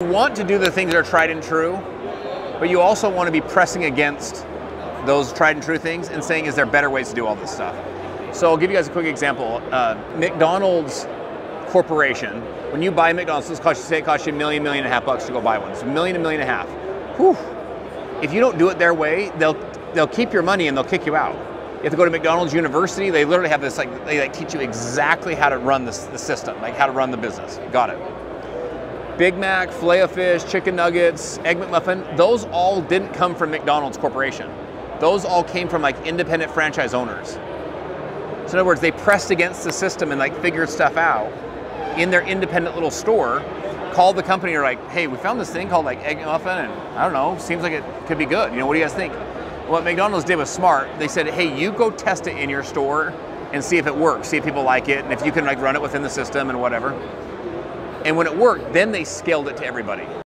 You want to do the things that are tried and true, but you also want to be pressing against those tried and true things and saying, is there better ways to do all this stuff? So I'll give you guys a quick example. Uh, McDonald's Corporation, when you buy McDonald's, let's cost you, say it costs you a million, million and a half bucks to go buy one. So a million, a million and a half. Whew. If you don't do it their way, they'll they'll keep your money and they'll kick you out. You have to go to McDonald's University. They literally have this like they like teach you exactly how to run this, the system, like how to run the business. Got it. Big Mac, filet of fish, chicken nuggets, egg McMuffin, those all didn't come from McDonald's Corporation. Those all came from like independent franchise owners. So in other words, they pressed against the system and like figured stuff out in their independent little store, called the company are like, hey, we found this thing called like egg muffin and I don't know, seems like it could be good. You know, what do you guys think? What McDonald's did was smart. They said, hey, you go test it in your store and see if it works, see if people like it, and if you can like run it within the system and whatever. And when it worked, then they scaled it to everybody.